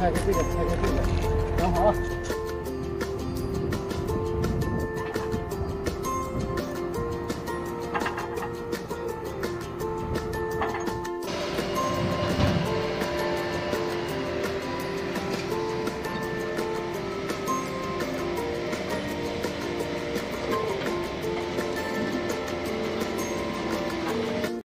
开开这个，开开这个，等会儿啊。